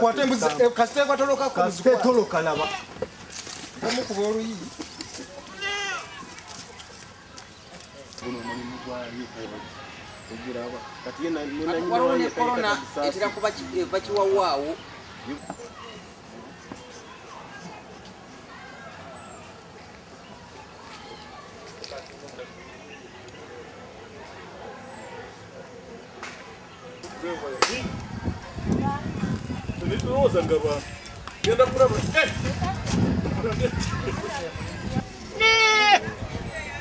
Kwata embuzi eh, kasite kwatoloka ku muzikwa. kasitoloka laba Omukuba oluyi. waliwo ne korona etera kuba ki- eva kiwawaawo ndinoza ngava ngenda kurava eh!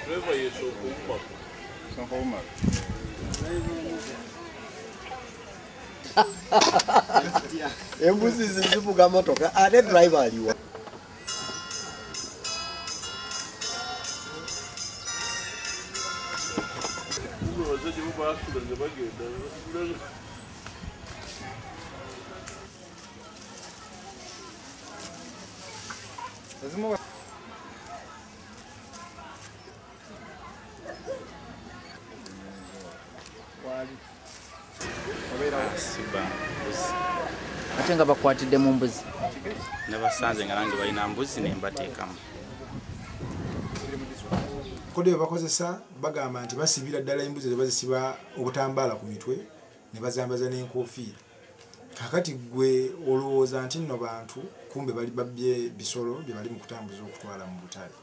reva yesho koumako sankoumako embuzi zizivuga motoka ate ah, drive aliwa. Bazajya basubiza bagenda. Siba. Mbuzi ate nga bakwatidde mu mbuzi. Nabasanze nga nange balina mbuzi nembateekamu kode bwe bakozesa bagamba nti basibira ddala embuzi tebazisiba obutambaala ku mitwe ne bazambaza n'enkofiira kakati gwe olowooza nti nno bantu kumbe bali babbye bisolo bye bali mu kutambuza okutwala mu butale